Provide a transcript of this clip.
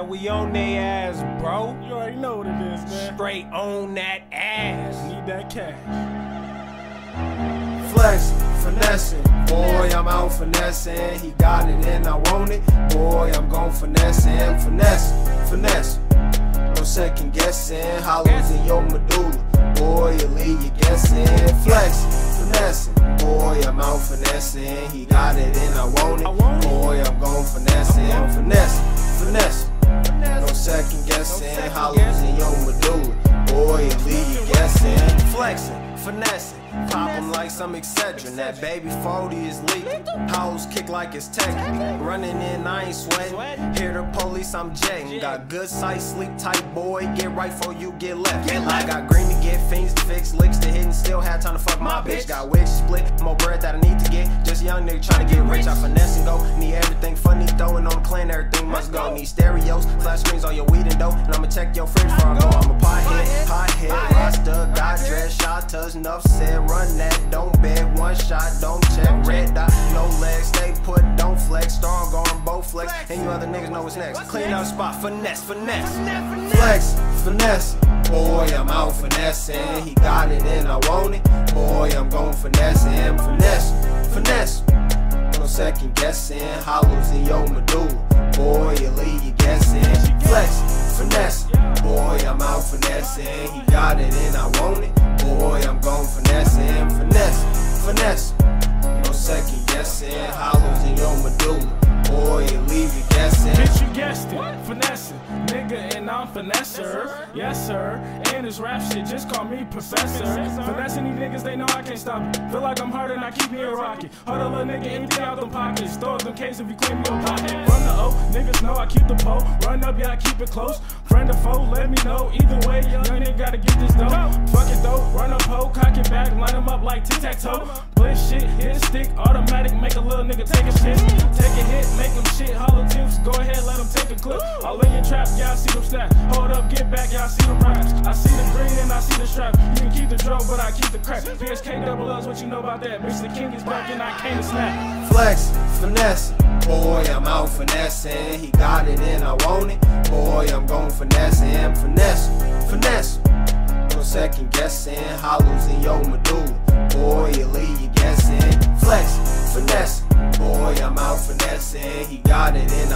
man. We on they ass, bro. You already know what it is, man. Straight on that ass. Need that cash. Flex, finessing. Boy, I'm out finessing. He got it and I want it. Boy, I'm gon' finesse him. Finesse, finesse. No second guessing. Hollows in your medulla. Boy, you leave you guessing. Flex, finessing. Boy, I'm out finessing. He got it and I want it. Boy, I'm gon' finesse him. Finesse, finesse. Guessing. Hollows in your medulla. Boy, you leave you guessing. Flexing, finessing. Pop 'em like some Excedrin. That baby 40 is leaking. Hoes kick like it's Tekken. Running in, I ain't sweating. Hear the police, I'm jetting. Got good sight, sleep tight, boy. Get right before you get left. I got green to get, fiends to fix, licks to hit, and still had time to fuck my bitch. Got wigs split, more bread that I need to get. Just young nigga trying to get rich. I finesse and go. Need everything funny, throwing on the clan, everything must go. Need stereos, flash screens on your weed dope. And I'ma check your fridge before I go. I'm a pothead, pothead, rasta, got dress, shot touch, enough said. Run that, don't beg, one shot, don't check. Red dot, no legs, stay put, don't flex. Strong arm, both flex. And you other niggas know what's next. Clean up spot, finesse, finesse. Flex, finesse. Boy, I'm out finessing. He got it and I want it. Boy, I'm gon' finesse him. Finesse, finesse. No second guessing. Hollows in your medulla. Finessing. He got it and I want it. Boy, I'm gon' finesse him. Finesse, finesse. No second guessing. Hollows Yes, sir. And this rap shit, just call me professor. Finessing these niggas, they know I can't stop it. Feel like I'm hard and I keep me a rocket. Hold a little nigga, empty out them pockets. Throw up them case if you claim your pocket. Run the O, niggas know I keep the pole. Run up, yeah, I keep it close. Friend or foe, let me know. Either way, young nigga gotta get this dough. Fuck it though, run up, hoe, cock it back, line them up like tic tac toe. Play shit, hit a stick, automatic, make a little nigga take a shit. Take a hit, make them shit, hollow tips. Go ahead, let them take a clip. All in your trap, y'all see them snaps. Y'all see them raps. I see the green and I see the strap. You can keep the drone, but I keep the crap. PSK double L's, what you know about that? The king is back and I came to snap. Flex, finesse. Boy, I'm out finessing. He got it and I want it. Boy, I'm gon' finesse him. Finesse, finesse. No second guessing. Hollows in your medulla. Boy, you leave you guessing. Flex, finesse. Boy, I'm out finessing. He got it and